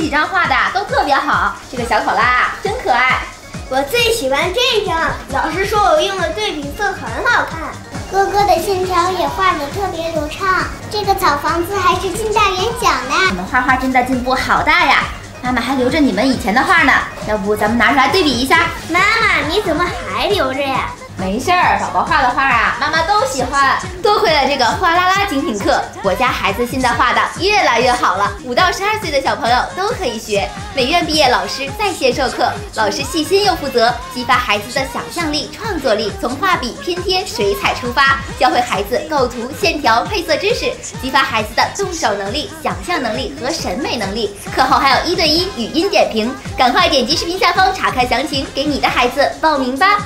几张画的都特别好，这个小考拉真可爱。我最喜欢这张，老师说我用的对比色很好看。哥哥的线条也画得特别流畅，这个草房子还是近大远小呢。你们画画真的进步好大呀！妈妈还留着你们以前的画呢，要不咱们拿出来对比一下？妈妈，你怎么还留着呀？没事儿，宝宝画的画啊，妈妈都喜欢。多亏了这个画啦啦精品课，我家孩子现在画的越来越好了。五到十二岁的小朋友都可以学，美院毕业老师在线授课，老师细心又负责，激发孩子的想象力、创作力，从画笔、拼贴、水彩出发，教会孩子构图、线条、配色知识，激发孩子的动手能力、想象能力和审美能力。课后还有一对一语音点评，赶快点击视频下方查看详情，给你的孩子报名吧。